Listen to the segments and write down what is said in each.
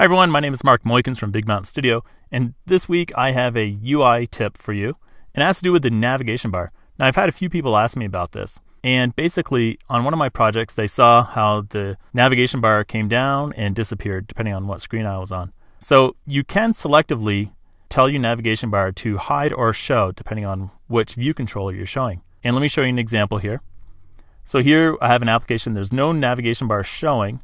Hi everyone, my name is Mark Moeykens from Big Mountain Studio, and this week I have a UI tip for you, and it has to do with the navigation bar. Now, I've had a few people ask me about this, and basically, on one of my projects, they saw how the navigation bar came down and disappeared depending on what screen I was on. So, you can selectively tell your navigation bar to hide or show depending on which view controller you're showing. And let me show you an example here. So, here I have an application, there's no navigation bar showing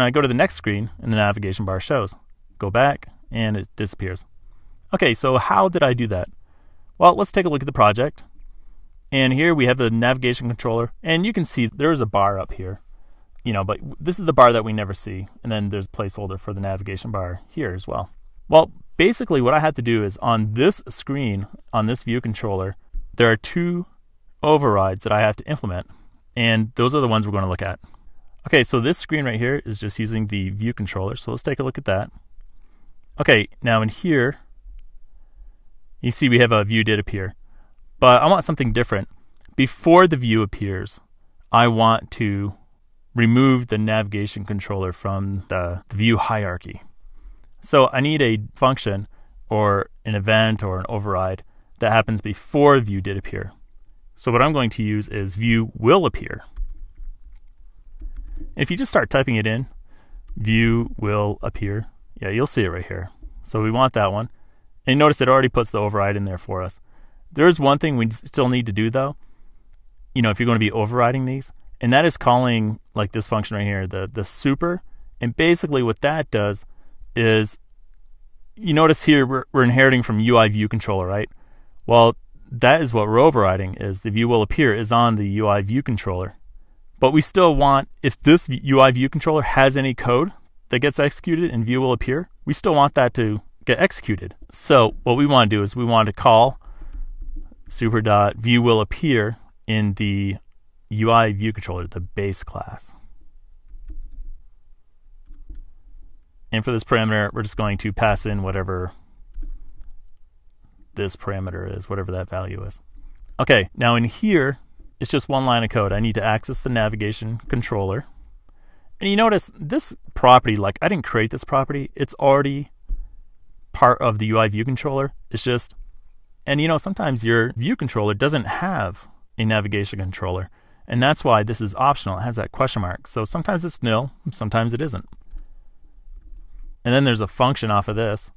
then I go to the next screen and the navigation bar shows. Go back and it disappears. Okay, so how did I do that? Well, let's take a look at the project. And here we have the navigation controller, and you can see there is a bar up here. You know, but this is the bar that we never see, and then there's a placeholder for the navigation bar here as well. Well, basically what I had to do is on this screen, on this view controller, there are two overrides that I have to implement, and those are the ones we're going to look at. Okay, so this screen right here is just using the view controller. So let's take a look at that. Okay, now in here, you see we have a view did appear. But I want something different. Before the view appears, I want to remove the navigation controller from the, view hierarchy. So I need a function or an event or an override that happens before view did appear. So what I'm going to use is view will appear. If you just start typing it in, view will appear. Yeah, you'll see it right here. So we want that one. And notice it already puts the override in there for us. There is one thing we still need to do though. You know, if you're going to be overriding these, and that is calling like this function right here, the the super. And basically what that does is you notice here we're, we're inheriting from UI view controller, right? Well, that is what we're overriding is the view will appear is on the UI view controller. But we still want, if this UI view controller has any code that gets executed and view will appear, we still want that to get executed. So what we want to do is we want to call super dot view will appear in the UI view controller, the base class. And for this parameter, we're just going to pass in whatever this parameter is, whatever that value is. Okay, now in here, it's just one line of code. I need to access the navigation controller. And you notice this property, like I didn't create this property, it's already part of the UI view controller. It's just, and you know, sometimes your view controller doesn't have a navigation controller. And that's why this is optional. It has that question mark. So sometimes it's nil, sometimes it isn't. And then there's a function off of this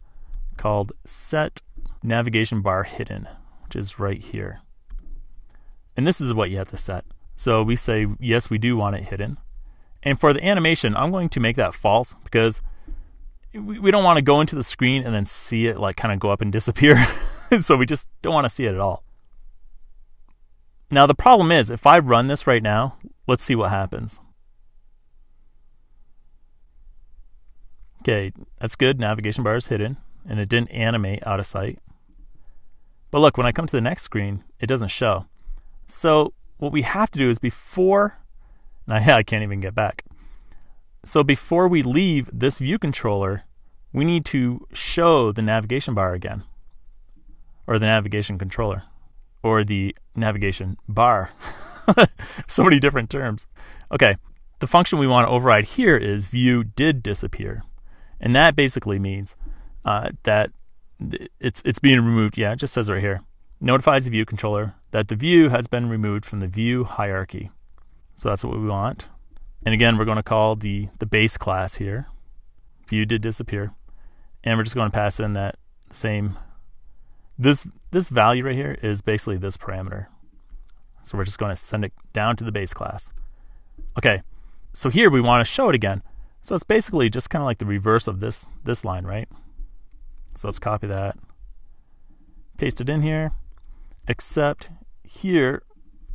called set navigation bar hidden, which is right here. And this is what you have to set. So we say, yes, we do want it hidden. And for the animation, I'm going to make that false because we don't want to go into the screen and then see it like kind of go up and disappear. so we just don't want to see it at all. Now, the problem is if I run this right now, let's see what happens. Okay, that's good. Navigation bar is hidden and it didn't animate out of sight. But look, when I come to the next screen, it doesn't show. So what we have to do is before, I, I can't even get back. So before we leave this view controller, we need to show the navigation bar again, or the navigation controller, or the navigation bar. so many different terms. Okay, the function we want to override here is view did disappear, and that basically means uh, that it's it's being removed. Yeah, it just says right here notifies the view controller that the view has been removed from the view hierarchy. So that's what we want. And again, we're going to call the, the base class here. View did disappear. And we're just going to pass in that same, this, this value right here is basically this parameter. So we're just going to send it down to the base class. Okay, so here we want to show it again. So it's basically just kind of like the reverse of this, this line, right? So let's copy that, paste it in here except here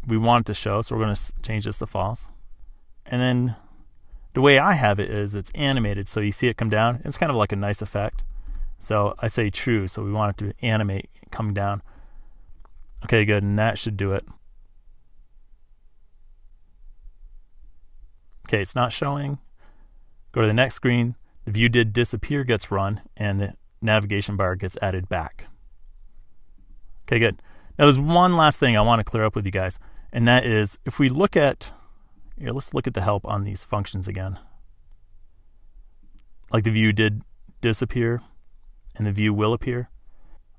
we want it to show, so we're going to change this to false. And then the way I have it is it's animated, so you see it come down. It's kind of like a nice effect. So I say true, so we want it to animate coming down. Okay, good, and that should do it. Okay, it's not showing. Go to the next screen. The view did disappear gets run, and the navigation bar gets added back. Okay, good. Now, there's one last thing I want to clear up with you guys, and that is if we look at here, let's look at the help on these functions again. Like the view did disappear and the view will appear.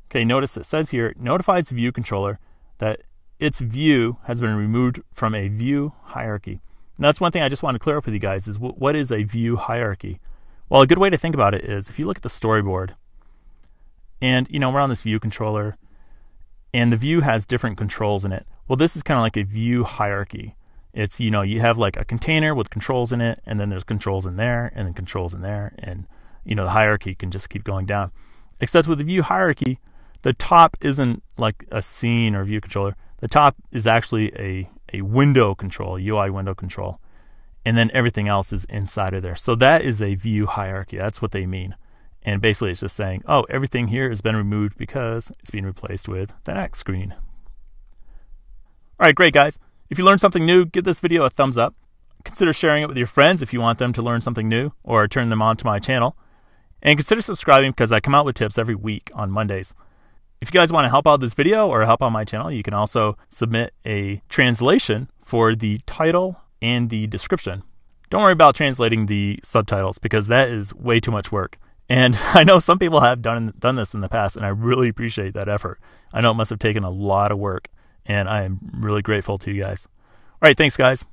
Okay, notice it says here notifies the view controller that its view has been removed from a view hierarchy. Now, that's one thing I just want to clear up with you guys is what is a view hierarchy? Well, a good way to think about it is if you look at the storyboard, and you know we're on this view controller, and the view has different controls in it. Well, this is kind of like a view hierarchy. It's you know you have like a container with controls in it, and then there's controls in there, and then controls in there, and you know the hierarchy can just keep going down. Except with the view hierarchy, the top isn't like a scene or view controller. The top is actually a a window control, UI window control, and then everything else is inside of there. So that is a view hierarchy. That's what they mean. And basically, it's just saying, oh, everything here has been removed because it's being replaced with the next screen. All right, great, guys. If you learned something new, give this video a thumbs up. Consider sharing it with your friends if you want them to learn something new or turn them on to my channel. And consider subscribing because I come out with tips every week on Mondays. If you guys want to help out this video or help out my channel, you can also submit a translation for the title and the description. Don't worry about translating the subtitles because that is way too much work. And I know some people have done done this in the past, and I really appreciate that effort. I know it must have taken a lot of work, and I am really grateful to you guys. All right, thanks, guys.